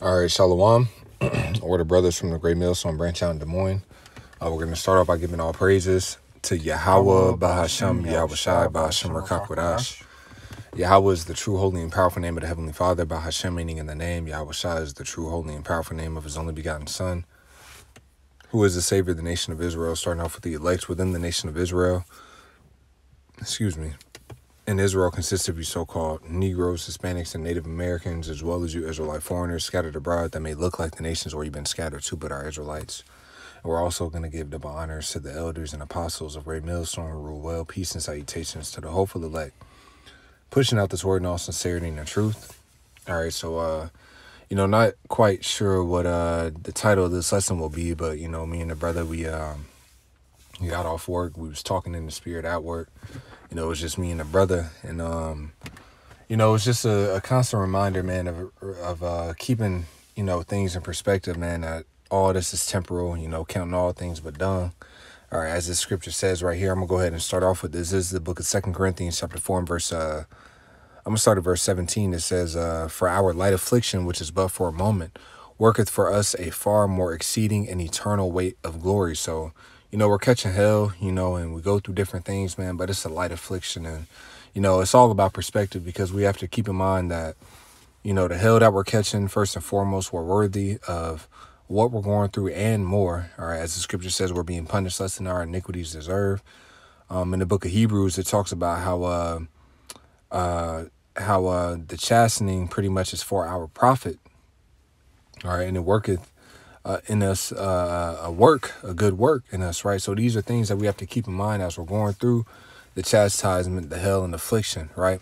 All right, Shalom. or the brothers from the Great Millstone branch out in Des Moines. Uh, we're going to start off by giving all praises to Yahweh, Bahasham, Yahweh Shai, Bahasham, Rakakwadash. Yahweh is the true, holy, and powerful name of the Heavenly Father. Bahasham, meaning in the name. Yahweh Shai is the true, holy, and powerful name of His only begotten Son, who is the Savior of the nation of Israel, starting off with the elect within the nation of Israel. Excuse me. And Israel consists of you so called Negroes, Hispanics, and Native Americans, as well as you Israelite foreigners scattered abroad that may look like the nations where you've been scattered to, but are Israelites. And we're also going to give double honors to the elders and apostles of Great Millstone, rule well, peace and salutations to the hopeful elect, pushing out this word in all sincerity and truth. All right, so, uh, you know, not quite sure what uh, the title of this lesson will be, but, you know, me and the brother, we, um, we got off work. We was talking in the spirit at work you know, it was just me and a brother, and um, you know, it was just a, a constant reminder, man, of of uh, keeping you know things in perspective, man. That all this is temporal, you know, counting all things but done. All right, as the scripture says right here, I'm gonna go ahead and start off with this. This is the book of Second Corinthians, chapter four, and verse. Uh, I'm gonna start at verse 17. It says, uh, "For our light affliction, which is but for a moment, worketh for us a far more exceeding and eternal weight of glory." So you know, we're catching hell, you know, and we go through different things, man, but it's a light affliction. And, you know, it's all about perspective because we have to keep in mind that, you know, the hell that we're catching, first and foremost, we're worthy of what we're going through and more. All right. As the scripture says, we're being punished less than our iniquities deserve. Um, in the book of Hebrews, it talks about how, uh, uh, how, uh, the chastening pretty much is for our profit. All right. And it worketh uh, in us uh, a work, a good work in us, right? So these are things that we have to keep in mind as we're going through the chastisement, the hell, and affliction, right?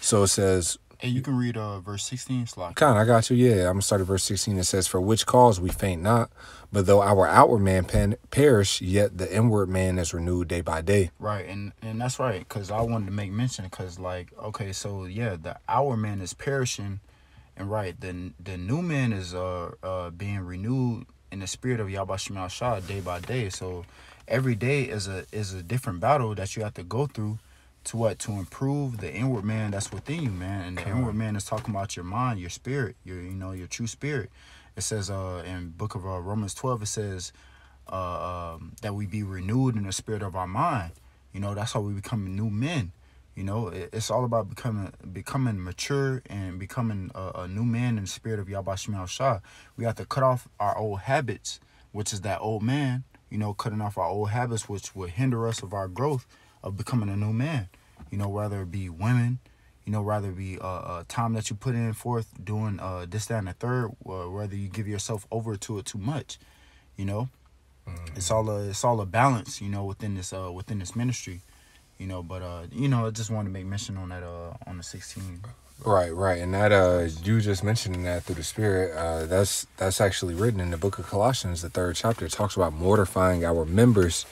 So it says. And you can read uh, verse 16, slide. Kind I got you. Yeah, I'm going to start at verse 16. It says, For which cause we faint not, but though our outward man pan- perish, yet the inward man is renewed day by day. Right, and and that's right, because I wanted to make mention, because, like, okay, so yeah, the outward man is perishing, and right, the the new man is uh uh being renewed in the spirit of Yabashim Shah day by day. So every day is a is a different battle that you have to go through to what to improve the inward man that's within you, man. And the inward man is talking about your mind, your spirit, your you know your true spirit. It says uh in book of uh, Romans twelve, it says uh um, that we be renewed in the spirit of our mind. You know that's how we become new men. You know, it's all about becoming becoming mature and becoming a, a new man in the spirit of Yabashim Shah. We have to cut off our old habits, which is that old man, you know, cutting off our old habits, which would hinder us of our growth of becoming a new man. You know, whether it be women, you know, rather be a uh, uh, time that you put in forth doing uh, this, that, and the third, or whether you give yourself over to it too much, you know. Mm-hmm. It's all a it's all a balance, you know, within this uh within this ministry you know but uh you know i just wanted to make mention on that uh on the 16 right right and that uh you just mentioning that through the spirit uh that's that's actually written in the book of colossians the third chapter. It talks about mortifying our members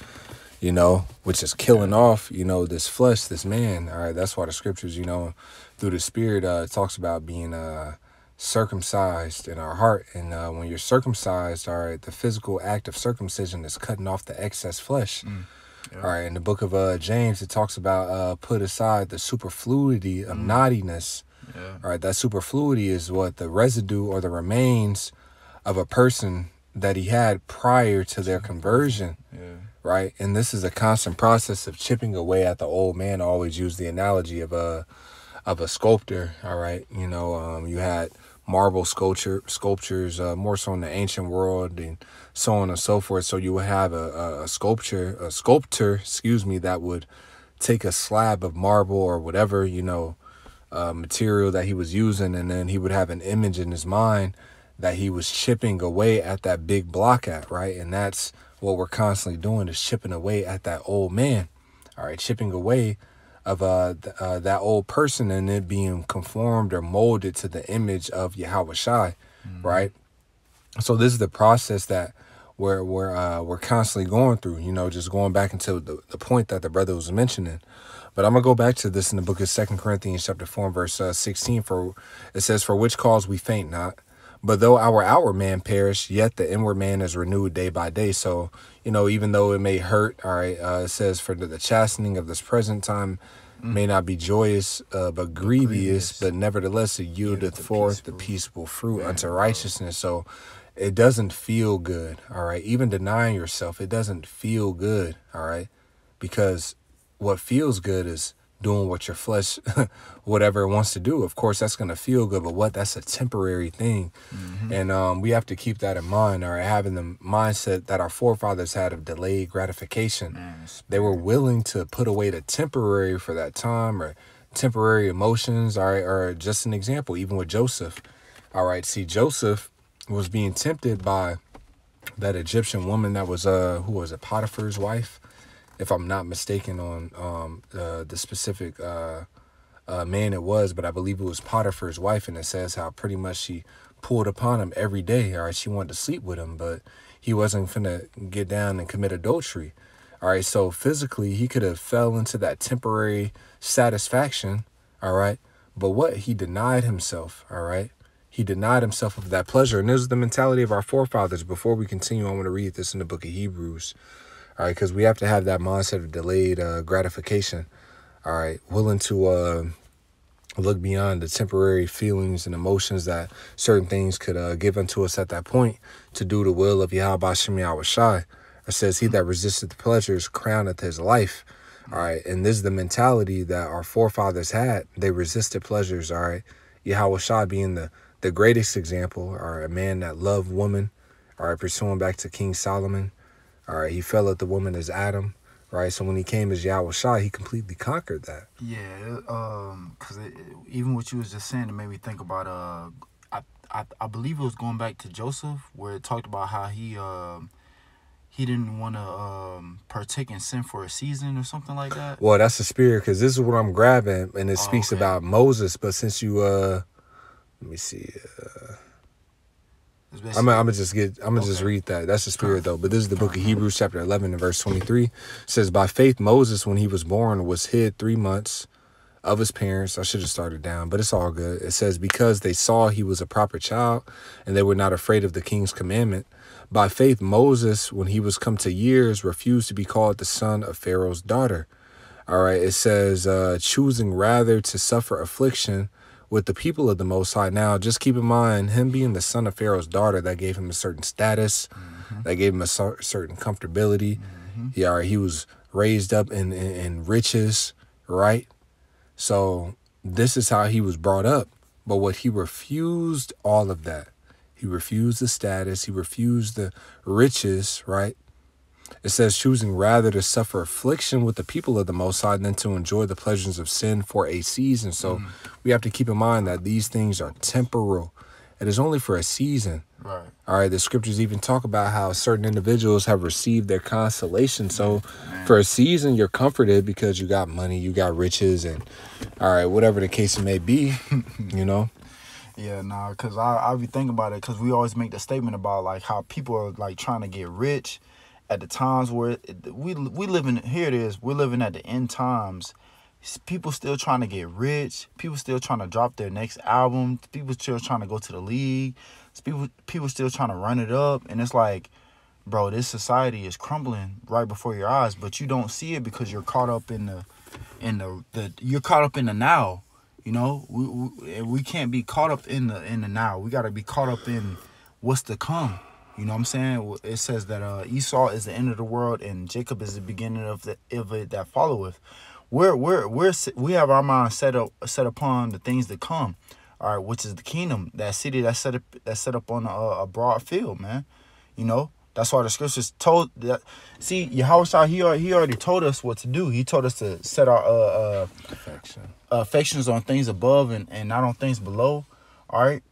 you know which is killing off you know this flesh this man. All right that's why the scriptures you know through the spirit uh talks about being uh circumcised in our heart. And uh when you're circumcised all right the physical act of circumcision is cutting off the excess flesh. Mm all right, in the book of uh, James, it talks about uh, put aside the superfluity of mm. naughtiness. Yeah. All right, that superfluity is what the residue or the remains of a person that he had prior to their conversion. Yeah. Right, and this is a constant process of chipping away at the old man. I always use the analogy of a of a sculptor. All right, you know, um, you had marble sculpture sculptures uh, more so in the ancient world and so on and so forth. So you would have a, a sculpture a sculptor excuse me that would take a slab of marble or whatever you know uh, material that he was using and then he would have an image in his mind that he was chipping away at that big block at right? And that's what we're constantly doing is chipping away at that old man all right? Chipping away of uh, uh, that old person and it being conformed or molded to the image of Yahweh Shai, mm-hmm. right? So this is the process that we're we're uh, we're constantly going through. You know, just going back into the, the point that the brother was mentioning. But I'm gonna go back to this in the book of Second Corinthians, chapter four, verse uh, sixteen. For it says, "For which cause we faint not." But though our outward man perish, yet the inward man is renewed day by day. So, you know, even though it may hurt, all right, uh, it says, for the chastening of this present time may not be joyous, uh, but grievous, but nevertheless it yieldeth the forth the peaceful- fruit unto righteousness. So it doesn't feel good, all right? Even denying yourself, it doesn't feel good, all right? Because what feels good is doing what your flesh, whatever it wants to do. Of course, that's going to feel good, but what? That's a temporary thing. And um, we have to keep that in mind, or Having the mindset that our forefathers had of delayed gratification. They were willing to put away the temporary for that time or temporary emotions all right? Or just an example even with joseph. All right see joseph was being tempted by that egyptian woman that was uh who was a potiphar's wife if i'm not mistaken on um uh, the specific uh uh, man it was, but I believe it was Potiphar's wife, and it says how pretty much she pulled upon him every day. All right, she wanted to sleep with him, but he wasn't finna get down and commit adultery. All right, so physically he could have fell into that temporary satisfaction. All right, but what he denied himself. All right, he denied himself of that pleasure, and this is the mentality of our forefathers. Before we continue, I want to read this in the book of Hebrews. All right, because we have to have that mindset of delayed uh, gratification. All right, willing to uh, look beyond the temporary feelings and emotions that certain things could uh, give unto us at that point to do the will of Yahweh Yahweh Shai. It says, He that resisteth the pleasures crowneth his life. All right. And this is the mentality that our forefathers had. They resisted pleasures. All right. Yahweh Shai being the, the greatest example, or a man that loved woman. All right. Pursuing back to King Solomon. All right. He fell at the woman as Adam. Right. So when he came as Yahweh Shai, he completely conquered that. Yeah, um, cause it, even what you was just saying, it made me think about uh, I, I I believe it was going back to Joseph, where it talked about how he um he didn't want to um partake in sin for a season or something like that. Well, that's the spirit because this is what I'm grabbing, and it Oh, speaks okay. about Moses. But since you, uh let me see, uh, I'm gonna, I'm just get, I'm gonna just read that. That's the spirit though. But this is the book of Hebrews, chapter 11, and verse 23. It says, "By faith, Moses, when he was born, was hid three months of his parents." I should have started down, but it's all good. It says, "Because they saw he was a proper child, and they were not afraid of the king's commandment." By faith, Moses, when he was come to years, refused to be called the son of Pharaoh's daughter. All right, it says, uh, choosing rather to suffer affliction with the people of the Most High. Now, just keep in mind, him being the son of Pharaoh's daughter, that gave him a certain status, mm-hmm. that gave him a certain comfortability. Mm-hmm. He, all right, he was raised up in, in, in riches, right? So, this is how he was brought up. But what he refused all of that. He refused the status, he refused the riches, right? It says, choosing rather to suffer affliction with the people of the Most High than to enjoy the pleasures of sin for a season. So mm. we have to keep in mind that these things are temporal. It is only for a season. right. All right. The scriptures even talk about how certain individuals have received their consolation. So for a season, you're comforted because you got money, you got riches, and all right, whatever the case may be, you know. Yeah, nah, cause I I be thinking about it, cause we always make the statement about like how people are like trying to get rich, at the times where we we living here it is we're living at the end times. People still trying to get rich. People still trying to drop their next album. People still trying to go to the league. People people still trying to run it up, and it's like, bro, this society is crumbling right before your eyes, but you don't see it because you're caught up in the in the, the you're caught up in the now. You know, we, we we can't be caught up in the in the now. We got to be caught up in what's to come. You know what I'm saying? It says that uh, Esau is the end of the world and Jacob is the beginning of the of it that followeth. We're we're we're we have our mind set up set upon the things to come. All right, which is the kingdom, that city that's set up that's set up on a, a broad field, man. You know, that's why the scriptures told that. See, Yahweh he he already told us what to do. He told us to set our uh, uh, Affection. affections on things above and, and not on things below. All right.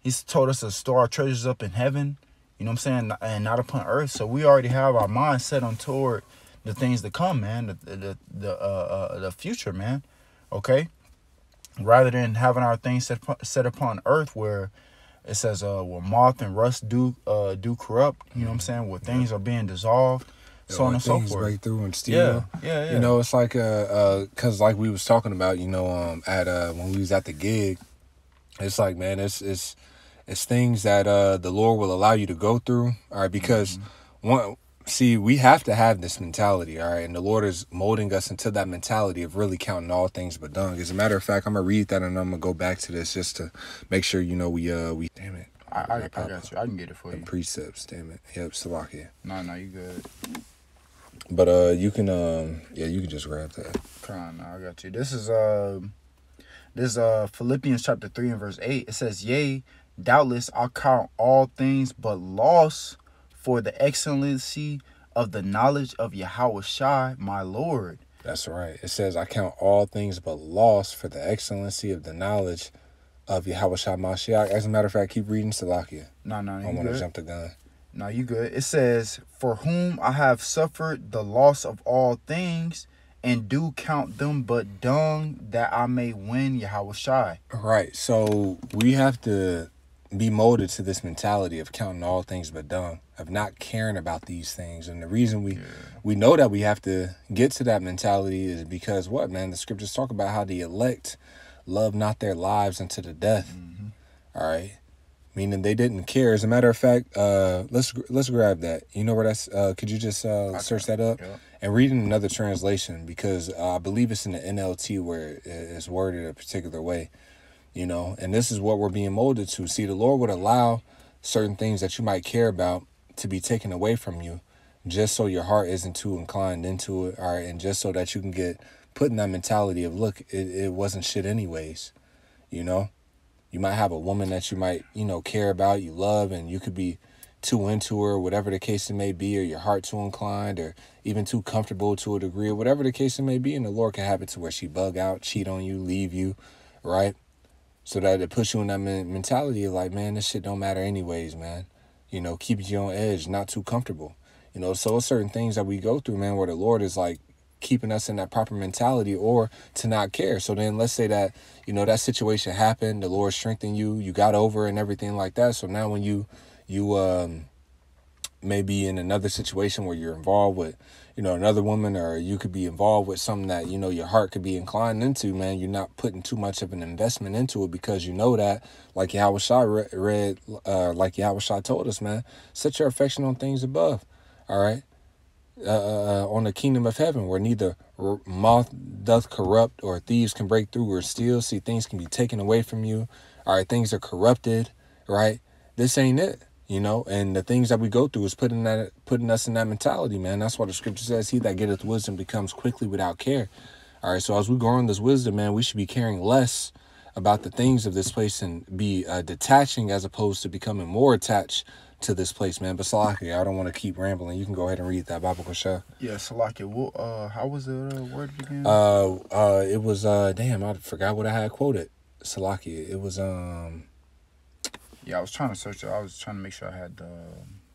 He's told us to store our treasures up in heaven. You know what I'm saying? And not upon earth. So we already have our mind set on toward the things to come, man. The the the uh, uh the future, man. Okay. Rather than having our things set upon, set upon earth where it says uh where moth and rust do uh do corrupt. You know what I'm saying? Where things are being dissolved, so on and so forth. break through and steal. Yeah, yeah, yeah. You know, it's like uh, uh, cause like we was talking about, you know, um, at uh, when we was at the gig, it's like, man, it's it's it's things that uh the Lord will allow you to go through. All right, because Mm-hmm. one See, we have to have this mentality, all right? And the Lord is molding us into that mentality of really counting all things but dung. As a matter of fact, I'm gonna read that and I'm gonna go back to this just to make sure you know we uh we damn it. I, I, I got you. I can get it for you. precepts, damn it. Yep, Slovakia. No, no, you good. But uh you can um yeah, you can just grab that. No, I got you. This is uh, this is uh Philippians chapter three and verse eight. It says, "Yea, doubtless I count all things but loss for the excellency of the knowledge of Yahweh Shai, my Lord." That's right. It says, I count all things but loss for the excellency of the knowledge of Yahweh Shah Mashiach. As a matter of fact, keep reading Salakia. No, no, I you don't want to jump the gun. No, you good. It says, For whom I have suffered the loss of all things, and do count them but dung, that I may win Yahweh Shai. Right. So we have to be molded to this mentality of counting all things but dung, of not caring about these things. And the reason we we know that we have to get to that mentality is because what, man? The scriptures talk about how the elect love not their lives unto the death. All right. Meaning they didn't care. As a matter of fact, uh, let's let's grab that. You know where that's? Uh, could you just uh, Okay. search that up and read in another translation because uh, I believe it's in the NLT where it's worded a particular way you know and this is what we're being molded to. See the lord would allow certain things that you might care about to be taken away from you just so your heart isn't too inclined into it all right? And just so that you can get put in that mentality of look it, it wasn't shit anyways you know? You might have a woman that you might you know care about you love and you could be too into her whatever the case it may be or your heart too inclined or even too comfortable to a degree or whatever the case it may be and the lord can have it to where she bug out cheat on you leave you right so that it puts you in that men- mentality of like, man, this shit don't matter anyways, man. You know, keep you on edge, not too comfortable. You know, so certain things that we go through, man, where the Lord is like keeping us in that proper mentality or to not care. So then let's say that, you know, that situation happened, the Lord strengthened you, you got over and everything like that. So now when you you um maybe in another situation where you're involved with you know another woman or you could be involved with something that you know your heart could be inclined into man you're not putting too much of an investment into it because you know that like Yahweh Shai re- read uh like Yahweh told us man set your affection on things above all right? Uh, uh, on the kingdom of heaven where neither moth doth corrupt or thieves can break through or steal. See things can be taken away from you all right? Things are corrupted right? This ain't it you know and the things that we go through is putting that putting us in that mentality man that's why the scripture says he that getteth wisdom becomes quickly without care all right so as we grow in this wisdom man we should be caring less about the things of this place and be uh, detaching as opposed to becoming more attached to this place man but Salaki, i don't want to keep rambling you can go ahead and read that bible Kosha. Yeah, Salakia. Well, uh, how was the uh, word again? uh uh it was uh damn i forgot what i had quoted Salaki. it was um yeah, I was trying to search it. I was trying to make sure I had the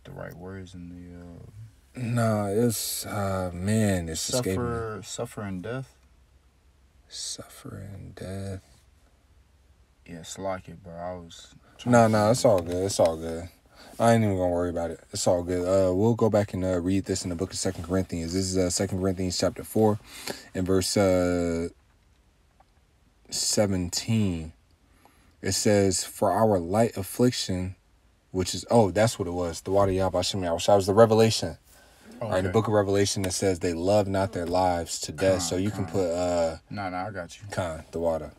the right words in the uh, no it's uh man it's suffer, suffer and death. suffering death Yeah, it, bro. I was. No, no, it's all good. It's all good. I ain't even gonna worry about it. It's all good. Uh, we'll go back and uh, read this in the book of Second Corinthians. This is uh, Second Corinthians chapter four, and verse uh, seventeen. It says, "For our light affliction, which is oh, that's what it was. The water Yahweh was the revelation. Oh, All right, the book of Revelation that says they love not their lives to death. so you can put uh, No, no, I got you. Khan the water.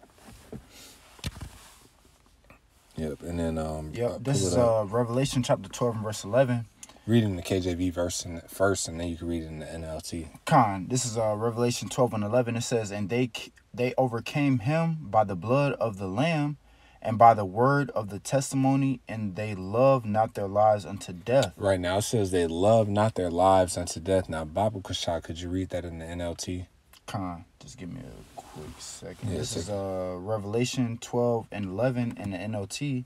Yep, and then um, Yep. uh, this is uh Revelation chapter twelve and verse eleven. Read it in the KJV verse in, first, and then you can read it in the NLT. Con. This is uh Revelation twelve and eleven. It says, "And they they overcame him by the blood of the lamb, and by the word of the testimony, and they love not their lives unto death." Right now, it says they love not their lives unto death. Now, Bible Kashah, could you read that in the NLT? Con. Just give me a quick second. Yeah, this is second. uh Revelation twelve and eleven in the NLT.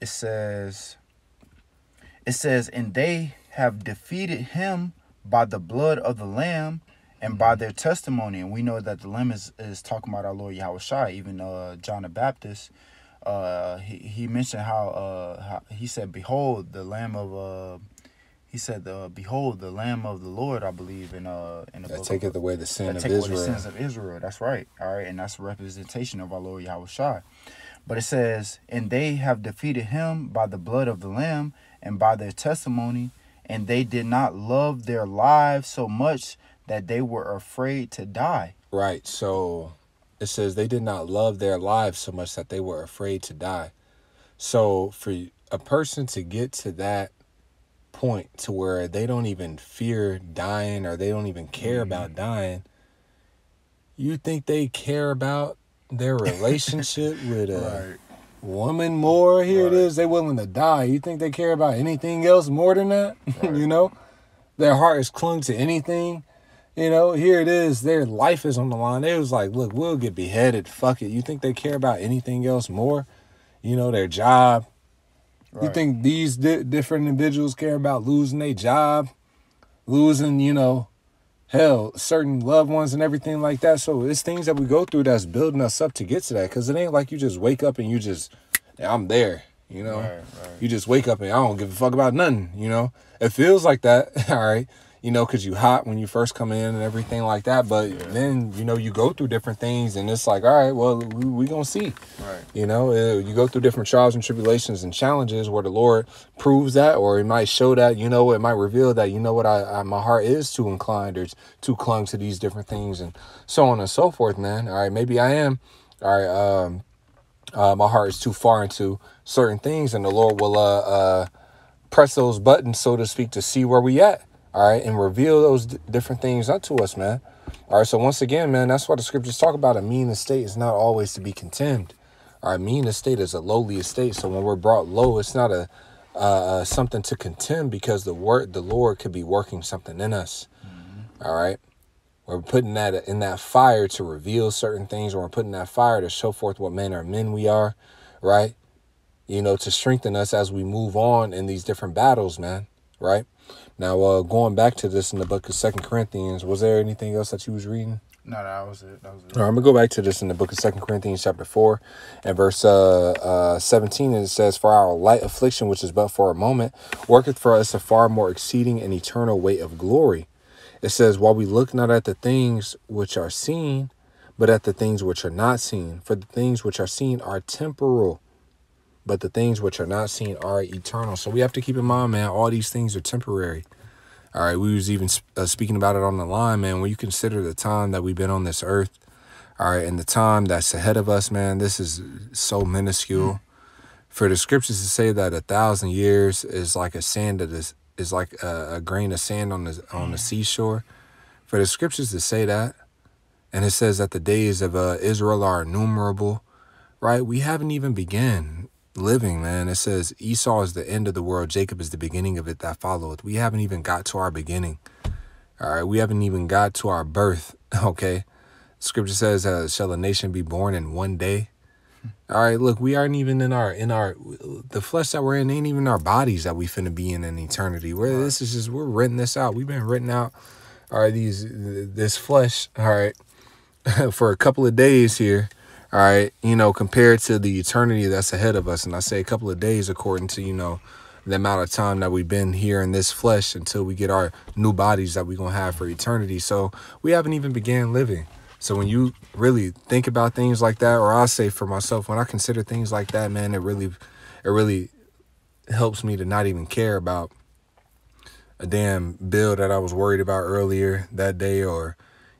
It says. It says, "And they have defeated him by the blood of the lamb." And by their testimony, and we know that the lamb is, is talking about our Lord Yahweh Shai. Even uh, John the Baptist, uh, he, he mentioned how, uh, how he said, "Behold, the Lamb of," uh, he said, uh, "Behold, the Lamb of the Lord." I believe in uh in the That book taketh of, away the sin that of away the Israel. sins of Israel. That's right. All right, and that's a representation of our Lord Yahweh Shai. But it says, "And they have defeated him by the blood of the Lamb and by their testimony, and they did not love their lives so much that they were afraid to die. Right. So it says they did not love their lives so much that they were afraid to die. So for a person to get to that point to where they don't even fear dying or they don't even care mm-hmm. about dying, you think they care about their relationship with a right. woman more? Here right. it is, they willing to die. You think they care about anything else more than that? Right. you know? Their heart is clung to anything. You know, here it is. Their life is on the line. They was like, look, we'll get beheaded. Fuck it. You think they care about anything else more? You know, their job. Right. You think these di- different individuals care about losing their job, losing, you know, hell, certain loved ones and everything like that. So it's things that we go through that's building us up to get to that. Cause it ain't like you just wake up and you just, I'm there. You know, right, right. you just wake up and I don't give a fuck about nothing. You know, it feels like that. All right you know, because you hot when you first come in and everything like that. But yeah. then, you know, you go through different things and it's like, all right, well, we, we going to see. Right. You know, uh, you go through different trials and tribulations and challenges where the Lord proves that or it might show that, you know, it might reveal that, you know what, I, I my heart is too inclined or too clung to these different things and so on and so forth, man. All right, maybe I am. All right, um, uh, my heart is too far into certain things and the Lord will uh, uh, press those buttons, so to speak, to see where we at all right, and reveal those d- different things unto us, man. All right, so once again, man, that's what the scriptures talk about. A mean estate is not always to be contemned. All right, mean estate is a lowly estate. So when we're brought low, it's not a uh, something to contend because the word the Lord could be working something in us. Mm-hmm. All right, we're putting that in that fire to reveal certain things, or we're putting that fire to show forth what men are men we are, right? You know, to strengthen us as we move on in these different battles, man. Right. Now, uh, going back to this in the book of Second Corinthians, was there anything else that you was reading? No, that was it. That was it. All right, I'm gonna go back to this in the book of Second Corinthians, chapter four, and verse uh, uh, 17. And it says, "For our light affliction, which is but for a moment, worketh for us a far more exceeding and eternal weight of glory." It says, "While we look not at the things which are seen, but at the things which are not seen. For the things which are seen are temporal, but the things which are not seen are eternal. So we have to keep in mind, man, all these things are temporary. All right, we was even uh, speaking about it on the line, man. When you consider the time that we've been on this earth, all right, and the time that's ahead of us, man, this is so minuscule. Mm. For the scriptures to say that a thousand years is like a sand that is is like a, a grain of sand on the on the seashore, for the scriptures to say that, and it says that the days of uh, Israel are innumerable, right? We haven't even begun living, man. It says Esau is the end of the world, Jacob is the beginning of it that followeth. We haven't even got to our beginning. All right, we haven't even got to our birth. Okay, Scripture says, uh, "Shall a nation be born in one day?" All right, look, we aren't even in our in our the flesh that we're in ain't even our bodies that we finna be in in eternity. Where right. this is just we're renting this out. We've been renting out. All right, these this flesh. All right, for a couple of days here all right, you know, compared to the eternity that's ahead of us. And I say a couple of days according to, you know, the amount of time that we've been here in this flesh until we get our new bodies that we're going to have for eternity. So we haven't even began living. So when you really think about things like that, or I say for myself, when I consider things like that, man, it really, it really helps me to not even care about a damn bill that I was worried about earlier that day or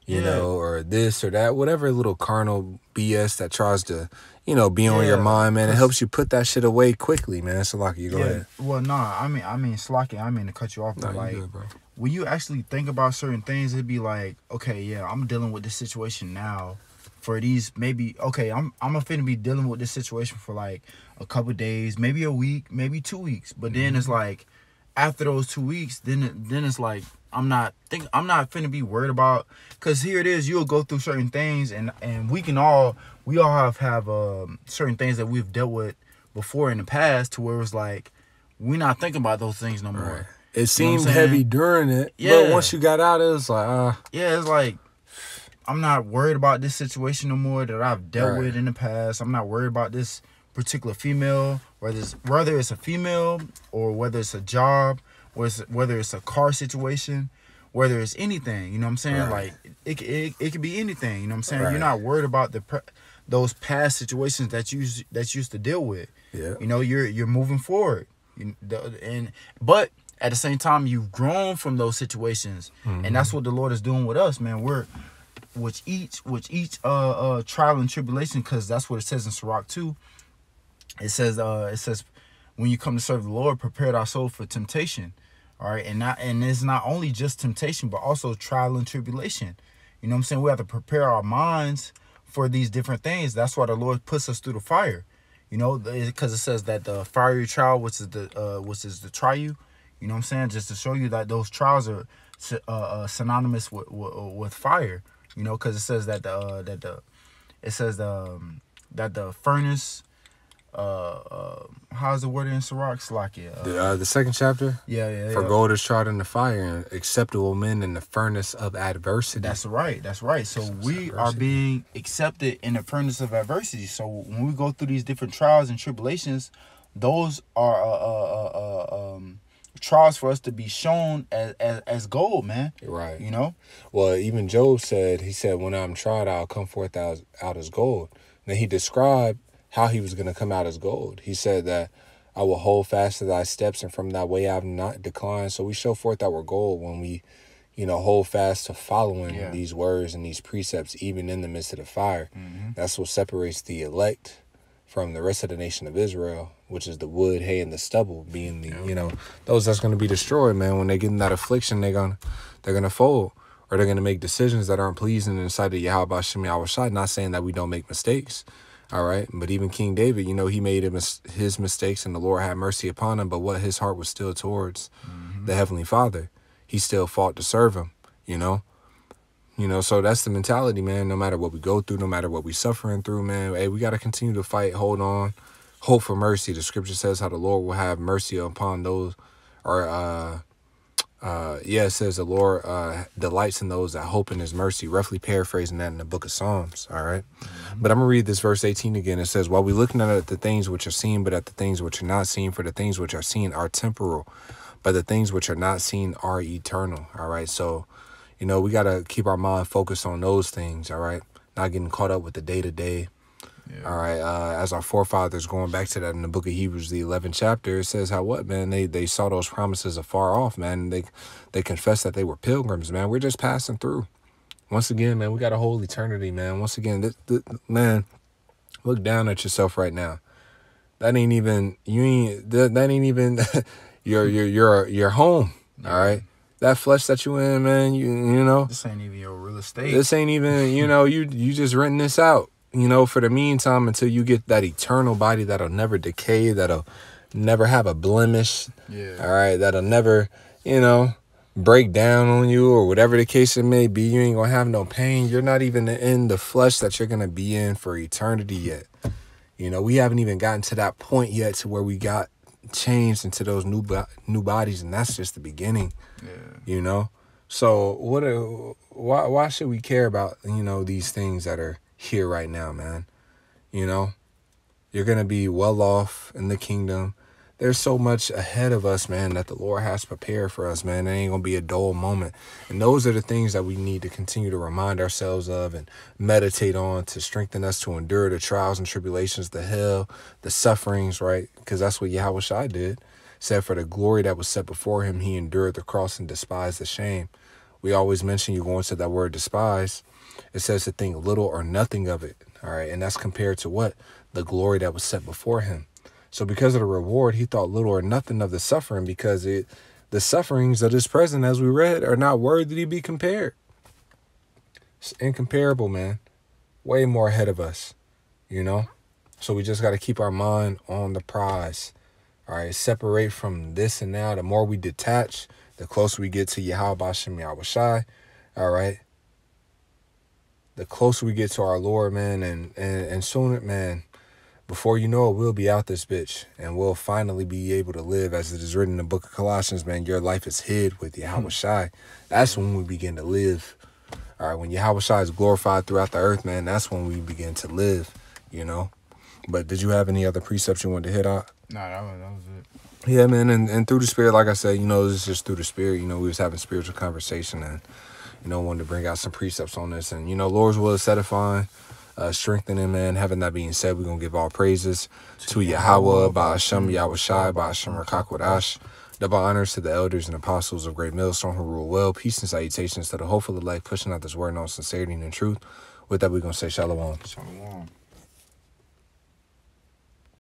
you yeah. know, or this or that, whatever little carnal BS that tries to, you know, be on your mind, man. It helps you put that shit away quickly, man. So like you go yeah. ahead. Well, nah, I mean, I mean, Slocky, I mean to cut you off, but nah, like, good, when you actually think about certain things, it'd be like, okay, yeah, I'm dealing with this situation now. For these, maybe okay, I'm I'm finna be dealing with this situation for like a couple days, maybe a week, maybe two weeks. But mm-hmm. then it's like, after those two weeks, then then it's like I'm not think I'm not finna be worried about because here it is. You'll go through certain things, and and we can all we all have have um, certain things that we've dealt with before in the past to where it's like we're not thinking about those things no more. Right. It seemed heavy during it, yeah. but once you got out, it was like, uh, yeah, it's like I'm not worried about this situation no more that I've dealt right. with in the past. I'm not worried about this particular female, whether it's whether it's a female or whether it's a job or whether it's a car situation, whether it's anything, you know what I'm saying? Right. Like it, it, it could be anything, you know what I'm saying? Right. You're not worried about the those past situations that you that you used to deal with. Yeah. You know, you're you're moving forward. You, the, and but at the same time you've grown from those situations and that's what the lord is doing with us man we're which each which each uh uh trial and tribulation because that's what it says in Sirach 2 it says uh it says when you come to serve the lord prepare our soul for temptation all right? And not and it's not only just temptation but also trial and tribulation. You know what i'm saying? We have to prepare our minds for these different things. That's why the lord puts us through the fire. You know because it says that the fiery trial which is the uh which is the try you you know what i'm saying? Just to show you that those trials are uh, uh synonymous with, with with fire. You know because it says that the uh, that the it says um, that the furnace uh, uh how's the word in Sirach Slakia? Uh, The, uh, the second chapter. yeah, yeah, yeah. For gold is trod in the fire, and acceptable men in the furnace of adversity. That's right. That's right. So we are being accepted in the furnace of adversity. So when we go through these different trials and tribulations, those are uh, uh, uh, uh, um, trials for us to be shown as, as as gold, man. right. You know. Well, even Job said, he said, when I'm tried, I'll come forth out, out as gold. Then he described how he was going to come out as gold. He said that I will hold fast to thy steps and from thy way I have not declined. So we show forth that we're gold when we, you know, hold fast to following Yeah. these words and these precepts, even in the midst of the fire. Mm-hmm. That's what separates the elect from the rest of the nation of Israel, which is the wood, hay, and the stubble, being the you know those that's going to be destroyed. Man, when they get in that affliction, they're gonna they're gonna fold, or they're gonna make decisions that aren't pleasing in the sight of Yahweh Shem Yahweh Shai. Not saying that we don't make mistakes, all right, but even King David, you know, he made his, his mistakes, and the Lord had mercy upon him. But what his heart was still towards the Heavenly Father, he still fought to serve him. You know. You know, so that's the mentality, man. No matter what we go through, no matter what we suffering through, man. Hey, we got to continue to fight, hold on, hope for mercy. The scripture says how the Lord will have mercy upon those, or uh, uh, yeah, it says the Lord uh delights in those that hope in His mercy. Roughly paraphrasing that in the Book of Psalms. All right? but I'm gonna read this verse 18 again. It says, "While we looking at the things which are seen, but at the things which are not seen, for the things which are seen are temporal, but the things which are not seen are eternal." All right, so you know we gotta keep our mind focused on those things. All right, not getting caught up with the day to day. All right, uh, as our forefathers, going back to that in the book of Hebrews, the 11th chapter, it says how what man they they saw those promises afar off, man. They they confessed that they were pilgrims, man. We're just passing through. Once again, man, we got a whole eternity, man. Once again, this, this, man, look down at yourself right now. That ain't even you ain't that, that ain't even your your your your home. All right, that flesh that you in, man. You you know This ain't even your real estate. this ain't even you know you you just renting this out you know for the meantime until you get that eternal body that'll never decay that'll never have a blemish yeah. all right that'll never you know break down on you or whatever the case it may be you ain't gonna have no pain you're not even in the flesh that you're gonna be in for eternity yet you know we haven't even gotten to that point yet to where we got changed into those new bo- new bodies and that's just the beginning Yeah. you know so what are, why why should we care about you know these things that are here right now man. You know? You're gonna be well off in the kingdom. There's so much ahead of us man that the lord has prepared for us man. It ain't gonna be a dull moment. And those are the things that we need to continue to remind ourselves of and meditate on to strengthen us to endure the trials and tribulations the hell the sufferings right? Because that's what yahweh shai did. Said for the glory that was set before him he endured the cross and despised the shame we always mention you go into that word despise it says to think little or nothing of it all right? And that's compared to what? The glory that was set before him. So because of the reward he thought little or nothing of the suffering because it the sufferings of this present as we read are not worthy to be compared. It's incomparable man. Way more ahead of us you know? So we just got to keep our mind on the prize all right, separate from this and now. The more we detach, the closer we get to Yahweh Bashem Yahweh Shai. All right. The closer we get to our Lord, man, and, and and sooner, man, before you know it, we'll be out this bitch, and we'll finally be able to live as it is written in the book of Colossians, man. Your life is hid with Yahweh hmm. Shai. That's when we begin to live. All right, when Yahweh Shai is glorified throughout the earth, man, that's when we begin to live. You know. But did you have any other precepts you wanted to hit out? Nah, that was, that was it. Yeah, man, and, and through the spirit, like I said, you know, it's just through the spirit. You know, we was having spiritual conversation, and you know, wanted to bring out some precepts on this, and you know, Lord's will is edifying, uh, strengthening, man. Having that being said, we're gonna give all praises to Yahweh, by Hashem, Yahweh by Hashem Rakakwadash. Double honors to the elders and apostles of Great Millstone who rule well. Peace and salutations to the hopeful elect pushing out this word all sincerity and in truth. With that, we're going to say shalom. Shalom.